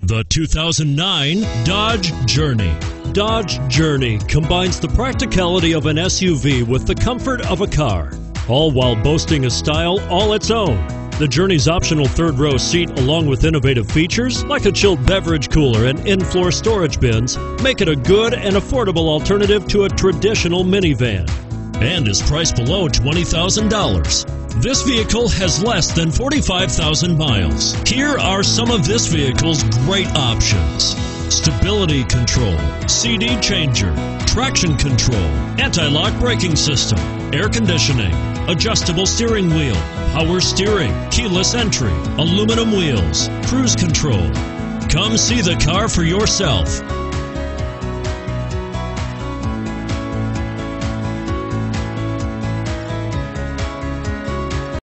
The 2009 Dodge Journey. Dodge Journey combines the practicality of an SUV with the comfort of a car, all while boasting a style all its own. The Journey's optional third row seat, along with innovative features like a chilled beverage cooler and in floor storage bins, make it a good and affordable alternative to a traditional minivan and is priced below $20,000. This vehicle has less than 45,000 miles. Here are some of this vehicle's great options. Stability control, CD changer, traction control, anti-lock braking system, air conditioning, adjustable steering wheel, power steering, keyless entry, aluminum wheels, cruise control. Come see the car for yourself.